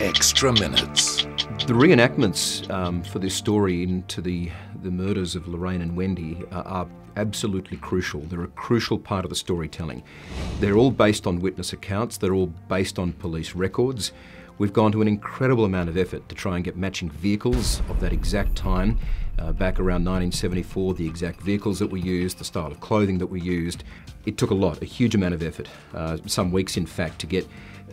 extra minutes. The reenactments um, for this story into the, the murders of Lorraine and Wendy are, are absolutely crucial. They're a crucial part of the storytelling. They're all based on witness accounts, they're all based on police records. We've gone to an incredible amount of effort to try and get matching vehicles of that exact time. Uh, back around 1974, the exact vehicles that we used, the style of clothing that we used. It took a lot, a huge amount of effort, uh, some weeks in fact, to get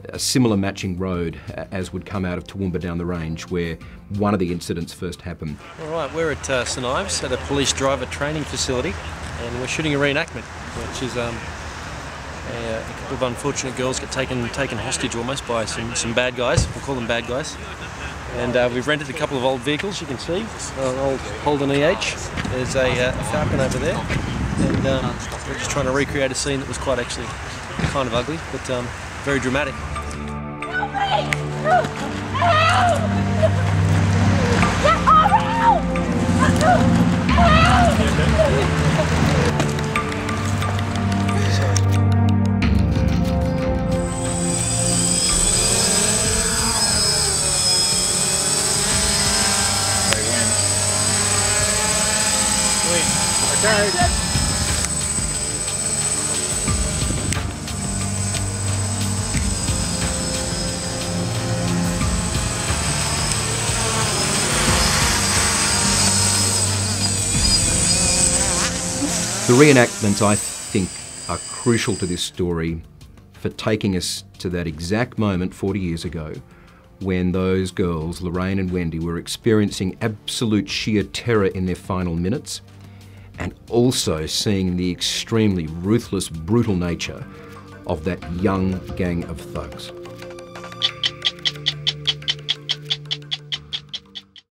a similar matching road as would come out of Toowoomba down the range where one of the incidents first happened. All right, we're at uh, St Ives at a police driver training facility and we're shooting a reenactment, which is um, a, a, couple of unfortunate girls get taken taken hostage almost by some, some bad guys, we'll call them bad guys. And uh, we've rented a couple of old vehicles, you can see, uh, old Holden EH. There's a, uh, Falcon over there. And um, we're just trying to recreate a scene that was quite actually kind of ugly, but um, very dramatic. The reenactments, I think, are crucial to this story for taking us to that exact moment 40 years ago when those girls, Lorraine and Wendy, were experiencing absolute sheer terror in their final minutes and also seeing the extremely ruthless, brutal nature of that young gang of thugs.